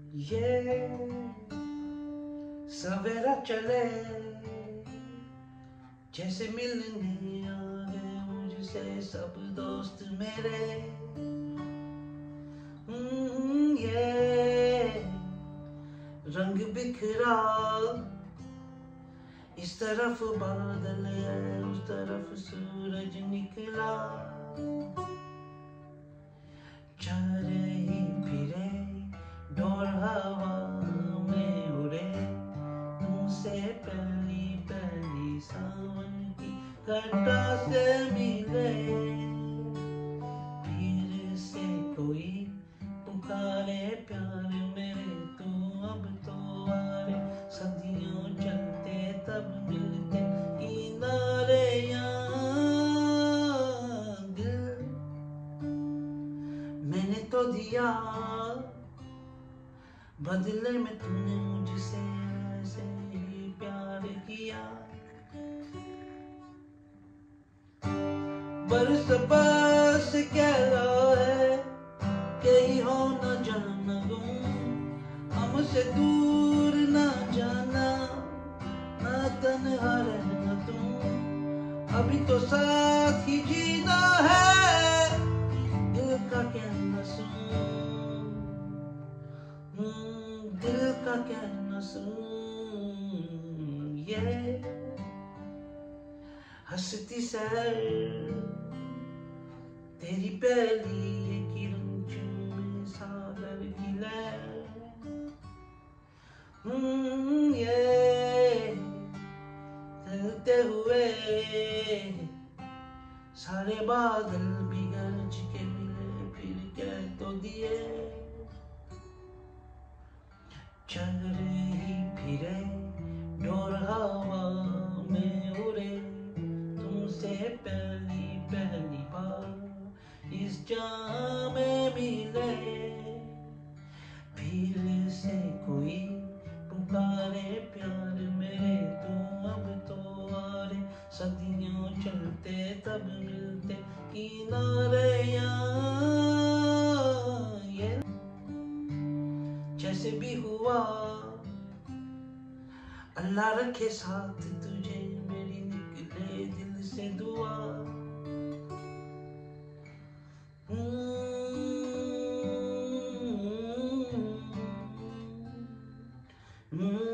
ये सवेरा चले जैसे मिलने आ गए मुझसे सब दोस्त मेरे। हम्म, ये रंग बिखरा इस तरफ़ बादल है उस तरफ़ सूरज निकला। सावन की से मिले। फिर से कोई पुकारे, प्यार मेरे तू अब तो आरे सदियों चलते तब मिलते किनारे मैंने तो दिया बदले में तुमने मुझसे बरस बस कहला है? कहीं हो न जाना दूँ हमसे दूर न जाना। न तन्हा रहना तू अभी तो साथ ही जीना है। दिल का कहना सुन हम्म, दिल का कहना सुन ये हंसती सर तेरी पहली ये किरण चुन सागर की लहर हम्म, ये चलते हुए सारे बादल भी गरज के मिले फिर कह तो दिए चल मिले। फिर से कोई पुकारे, प्यार मेरे तू अब तो आरे। सदियों चलते, तब मिलते किनारे ये जैसे भी हुआ, अल्लाह रखे साथ तुझे, मेरी निकले दिल से दुआ। Mm-hmm. Mm-hmm.